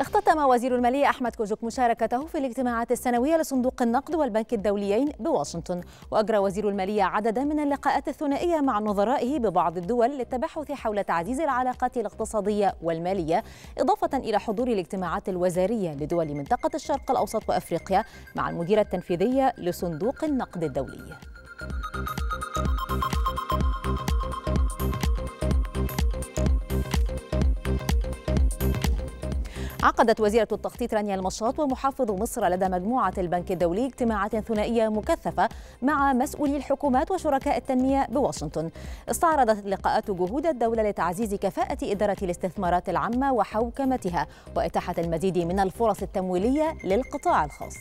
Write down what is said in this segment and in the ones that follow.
اختتم وزير المالية أحمد كوجوك مشاركته في الاجتماعات السنوية لصندوق النقد والبنك الدوليين بواشنطن. وأجرى وزير المالية عددا من اللقاءات الثنائية مع نظرائه ببعض الدول للتبحث حول تعزيز العلاقات الاقتصادية والمالية إضافة إلى حضور الاجتماعات الوزارية لدول منطقة الشرق الأوسط وأفريقيا مع المديرة التنفيذية لصندوق النقد الدولي. عقدت وزيرة التخطيط رانيا المشاط ومحافظ مصر لدى مجموعة البنك الدولي اجتماعات ثنائية مكثفة مع مسؤولي الحكومات وشركاء التنمية بواشنطن. استعرضت اللقاءات جهود الدولة لتعزيز كفاءة إدارة الاستثمارات العامة وحوكمتها وإتاحة المزيد من الفرص التمويلية للقطاع الخاص.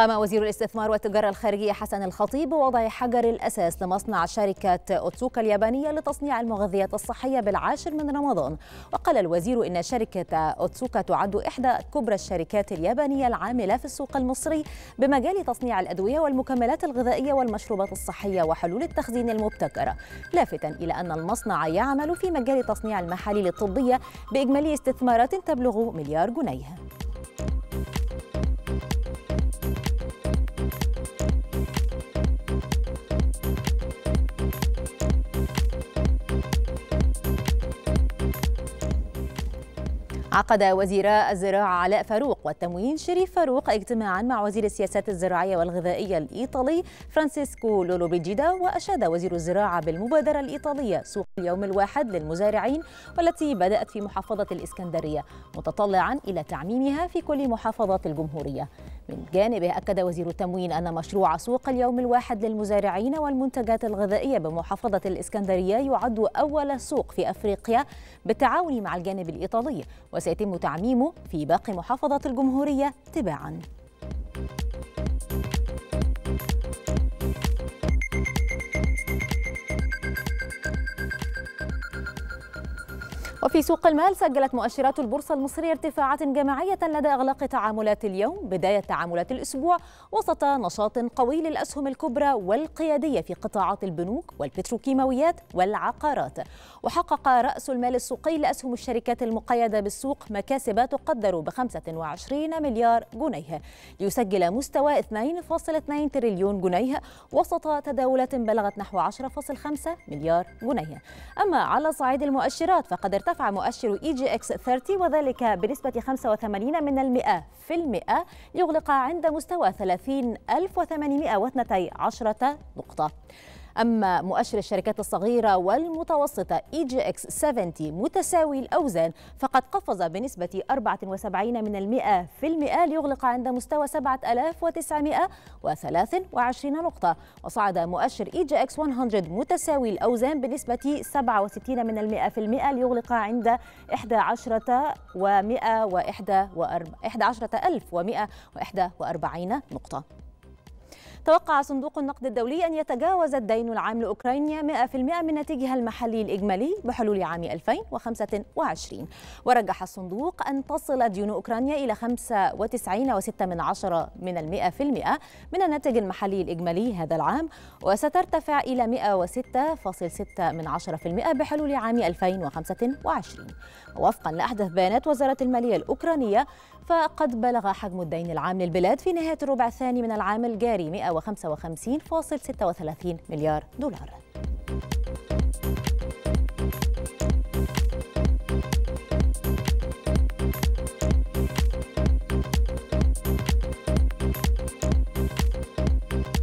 قام وزير الاستثمار والتجارة الخارجية حسن الخطيب بوضع حجر الأساس لمصنع شركة أوتسوكا اليابانية لتصنيع المغذيات الصحية بالعاشر من رمضان. وقال الوزير إن شركة أوتسوكا تعد إحدى كبرى الشركات اليابانية العاملة في السوق المصري بمجال تصنيع الأدوية والمكملات الغذائية والمشروبات الصحية وحلول التخزين المبتكرة لافتا إلى أن المصنع يعمل في مجال تصنيع المحاليل الطبية بإجمالي استثمارات تبلغ مليار جنيه. عقد وزيرا الزراعة علاء فاروق. والتموين شريف فاروق اجتماعا مع وزير السياسات الزراعية والغذائية الإيطالي فرانسيسكو لولو بيجيدا وأشاد وزير الزراعة بالمبادرة الإيطالية سوق اليوم الواحد للمزارعين والتي بدأت في محافظة الإسكندرية متطلعا إلى تعميمها في كل محافظات الجمهورية. من جانبه أكد وزير التموين أن مشروع سوق اليوم الواحد للمزارعين والمنتجات الغذائية بمحافظة الإسكندرية يعد أول سوق في أفريقيا بالتعاون مع الجانب الإيطالي وسيتم تعميمه في باقي محافظات الجمهورية تباعاً. وفي سوق المال سجلت مؤشرات البورصة المصرية ارتفاعات جماعية لدى إغلاق تعاملات اليوم بداية تعاملات الأسبوع وسط نشاط قوي للأسهم الكبرى والقيادية في قطاعات البنوك والبتروكيماويات والعقارات. وحقق رأس المال السوقي لأسهم الشركات المقيدة بالسوق مكاسب تقدر ب 25 مليار جنيه. ليسجل مستوى 2.2 تريليون جنيه وسط تداولات بلغت نحو 10.5 مليار جنيه. أما على صعيد المؤشرات فقد ارتفع مؤشر EGX 30 وذلك بنسبة 85 من المئة في المئة ليغلق عند مستوى 30812 نقطة. أما مؤشر الشركات الصغيرة والمتوسطة EGX 70 متساوي الأوزان فقد قفز بنسبة 74 من المئة في المئة ليغلق عند مستوى 7923 نقطة. وصعد مؤشر EGX 100 متساوي الأوزان بنسبة 67 من المئة في المئة ليغلق عند 11 و1141 نقطة. توقع صندوق النقد الدولي أن يتجاوز الدين العام لأوكرانيا 100% من ناتجها المحلي الإجمالي بحلول عام 2025 ورجح الصندوق أن تصل ديون أوكرانيا إلى 95.6 من المئة في المئة من الناتج المحلي الإجمالي هذا العام وسترتفع إلى 106.6 من 10% بحلول عام 2025 وفقا لأحدث بيانات وزارة المالية الأوكرانية فقد بلغ حجم الدين العام للبلاد في نهاية الربع الثاني من العام الجاري 155.36 مليار دولار.